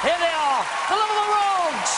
Here they are, the the Rogues.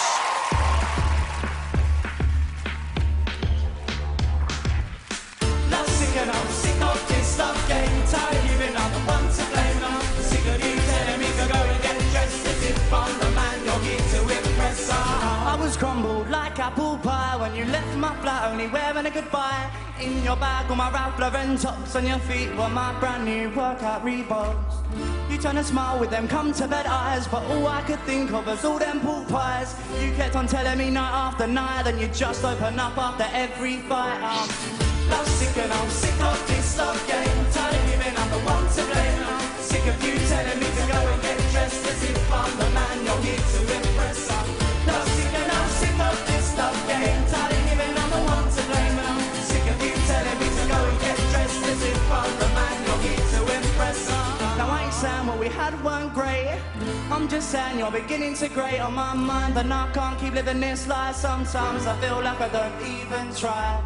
Love sick and I'm sick of this love game. Tired of hearing I'm the one to blame. I'm sick of you telling me to go and get dressed as if I'm the man you're here to impress. I was crumbled like apple pie when you left my flat, only wearing a goodbye. In your bag were my Ralph Lauren tops, on your feet were my brand new workout Reeboks. You turned a smile with them come to bed eyes, but all I could think of was all them pork pies. You kept on telling me night after night, and you just open up after every fight. I'm love sick and I'm sick of this love What we had weren't great. I'm just saying you're beginning to grate on my mind, and I can't keep living this life. Sometimes I feel like I don't even try.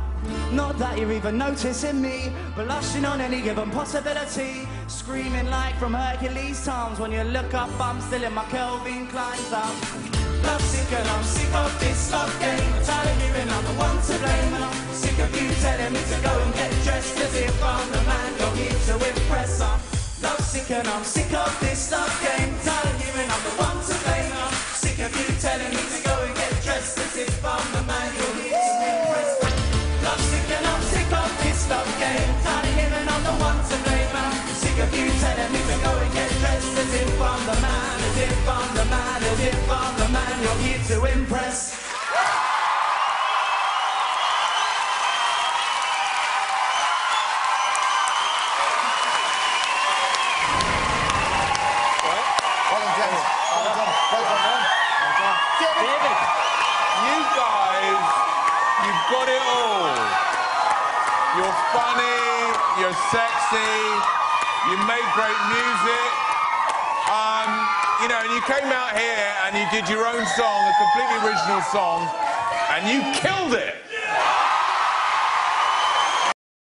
Not that you're even noticing me, but blushing on any given possibility. Screaming like from Hercules' times. When you look up, I'm still in my Calvin Klein's up. Love sick and I'm sick of this love game. I'm Tired of hearing I'm sick and I'm sick of this love game. Tired of hearing I'm the one to blame. I'm sick of you telling me to go and get dressed as if I'm the man you're here to impress. Love sick and I'm sick of this love game. Tired of hearing I'm the one to blame. I'm sick of you telling me to go and get dressed as if I'm the man, as if I'm the man, as if I'm the man you're here to impress. Guys, you've got it all. You're funny, you're sexy, you make great music. Um, you know, and you came out here and you did your own song, a completely original song, and you killed it.